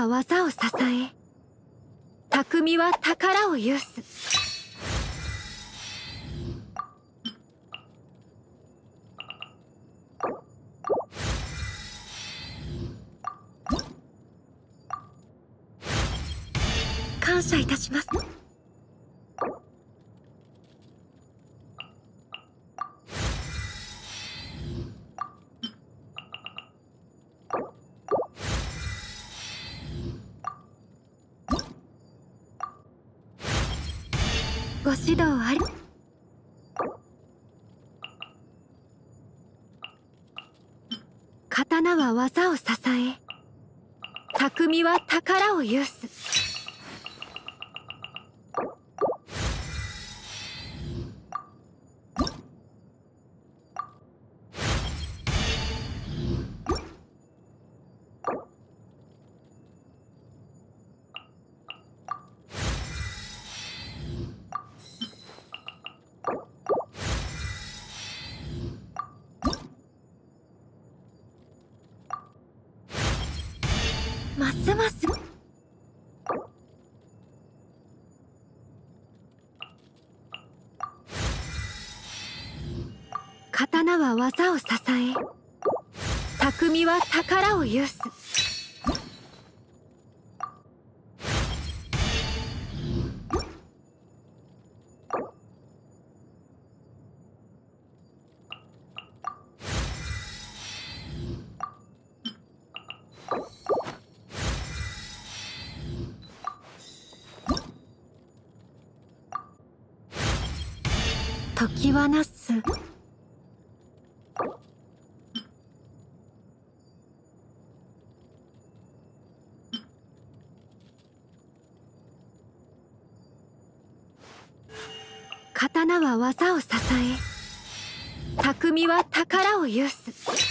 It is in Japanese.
は技を支え匠は宝を有す。感謝いたします。ご指導あり。刀は技を支え匠は宝を有す。ますます。刀は技を支え匠は宝を有す。時はなす。刀は技を支え匠は宝を有す。